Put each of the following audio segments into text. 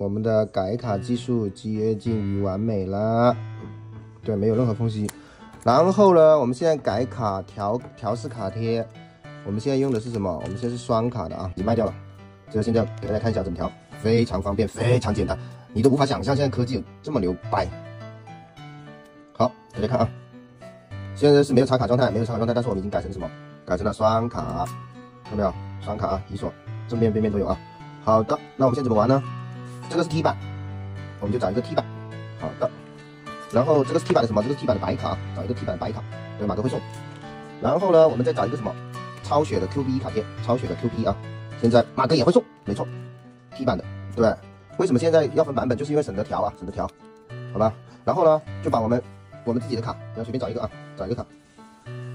我们的改卡技术接近于完美啦，对，没有任何缝隙。然后呢，我们现在改卡调调试卡贴，我们现在用的是什么？我们现在是双卡的啊，已经卖掉了。这个现在给大家看一下怎么调，非常方便，非常简单，你都无法想象现在科技有这么牛掰。好，大家看啊，现在是没有插卡状态，没有插卡状态，但是我们已经改成什么？改成了双卡，看到没有？双卡啊，一锁，正面背面都有啊。好的，那我们现在怎么玩呢？这个是 T 版，我们就找一个 T 版。好的，然后这个是 T 版的什么？这个是 T 版的白卡，找一个 T 版白卡，对，马哥会送。然后呢，我们再找一个什么？超血的 Q P 卡贴，超血的 Q P 啊，现在马哥也会送，没错，T 版的，对。为什么现在要分版本？就是因为省得调啊，省得调，好吧？然后呢，就把我们我们自己的卡，然后随便找一个啊，找一个卡，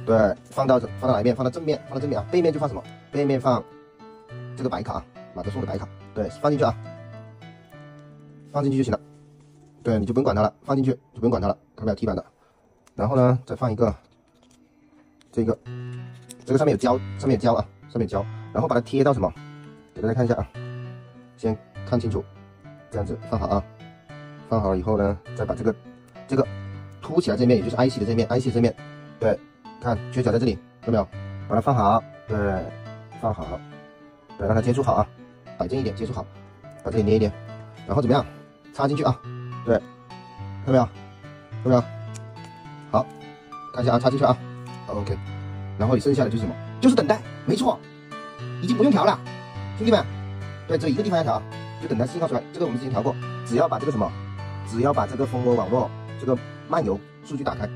对，放到放到哪一面？放到正面，放到正面啊。背面就放什么？背面放这个白卡啊，马哥送的白卡，对，放进去啊。放进去就行了，对，你就不用管它了，放进去就不用管它了，看到没有 T 板的，然后呢，再放一个，这个，这个上面有胶，上面有胶啊，上面有胶，然后把它贴到什么？给大家看一下啊，先看清楚，这样子放好啊，放好了以后呢，再把这个这个凸起来这面，也就是 I 系的这面，I 系这面，对，看缺角在这里，看到没有？把它放好，对，放好，对，让它接触好啊，摆正一点，接触好，把这里捏一捏，然后怎么样？插进去啊，对，看到没有？看到没有？好，看一下啊，插进去啊，OK。然后你剩下的就是什么？就是等待，没错，已经不用调了，兄弟们。对，只有一个地方要调，就等待信号出来。这个我们之前调过，只要把这个什么，只要把这个蜂窝网络这个漫游数据打开，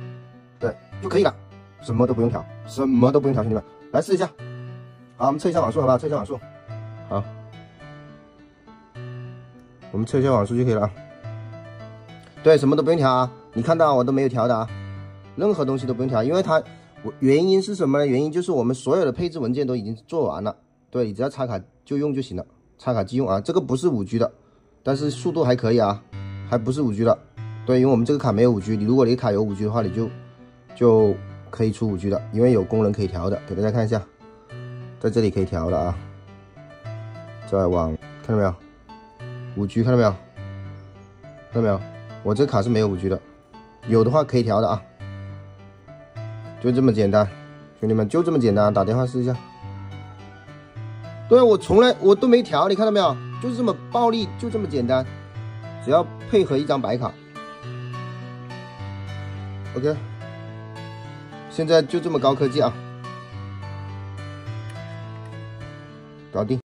对，就可以了，什么都不用调，什么都不用调，兄弟们，来试一下。好，我们测一下网速，好不好？测一下网速，好。我们测一下网速就可以了。对，什么都不用调啊。你看到我都没有调的啊，任何东西都不用调，因为它，原因是什么呢？原因就是我们所有的配置文件都已经做完了。对你只要插卡就用就行了，插卡即用啊。这个不是五 G 的，但是速度还可以啊，还不是五 G 的。对，因为我们这个卡没有五 G，你如果你卡有五 G 的话，你就就可以出五 G 的，因为有功能可以调的。给大家看一下，在这里可以调的啊。再往看到没有？五 G 看到没有？看到没有？我这卡是没有五 G 的，有的话可以调的啊，就这么简单，兄弟们就这么简单，打电话试一下。对我从来我都没调，你看到没有？就是这么暴力，就这么简单，只要配合一张白卡，OK，现在就这么高科技啊，搞定。